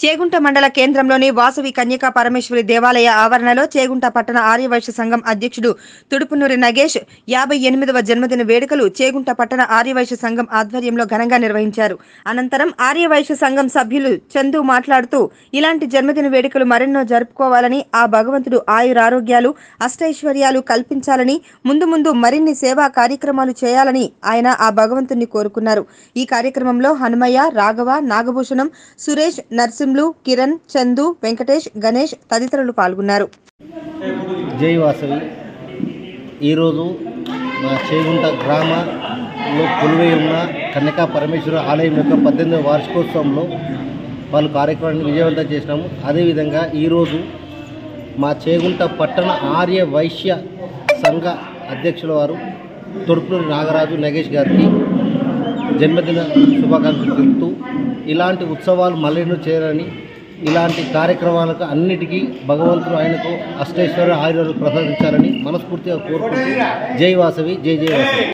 చేగుంట మండల కేంద్రంలోని వాసవి కన్యకా పరమేశ్వరి దేవాలయ ఆవరణలో చేగుంట పట్టణ ఆర్యవైశ్య సంఘం అధ్యక్షుడు తుడుపునూరి నగేష్ యాభై ఎనిమిదవ జన్మదిన వేడుకలు చేగుంట పట్టణ ఆర్యవైశ్య సంఘం ఆధ్వర్యంలో ఘనంగా నిర్వహించారు. అనంతరం ఆర్యవైశ్య సంఘం సభ్యులు చందు మాట్లాడుతూ ఇలాంటి జన్మదిన వేడుకలు మరెన్నో జరుపుకోవాలని ఆ భగవంతుడు ఆయురారోగ్యాలు అష్టైశ్వర్యాలు కల్పించాలని ముందు ముందు మరిన్ని సేవా కార్యక్రమాలు చేయాలని ఆయన ఆ భగవంతుణ్ణి కోరుకున్నారు. ఈ కార్యక్రమంలో హనుమయ్య రాఘవ నాగభూషణం సురేష్ నర్సింలు కిరణ్ చందు వెంకటేష్ గణేష్ తదితరులు పాల్గొన్నారు. జై వాసవి. ఈరోజు మా చేగుంట గ్రామంలో కొలువై ఉన్న కన్యకా పరమేశ్వర ఆలయం యొక్క పద్దెనిమిదవ వార్షికోత్సవంలో వాళ్ళు కార్యక్రమాన్ని విజయవంతం చేసినాము. అదేవిధంగా ఈరోజు మా చేగుంట పట్టణ ఆర్య వైశ్య సంఘ అధ్యక్షుల వారు తొడుపులూరు నాగరాజు నగేష్ గారికి జన్మదిన శుభాకాంక్షలు తెలుపుతూ ఇలాంటి ఉత్సవాలు మల్లెను చేయాలని ఇలాంటి కార్యక్రమాలకు అన్నిటికీ భగవంతుడు ఆయనకు అష్టేశ్వర ఆయుర్వేద ప్రసాదించాలని మనస్ఫూర్తిగా కోరుకుంటూ జై వాసవి జై జై వాసవి.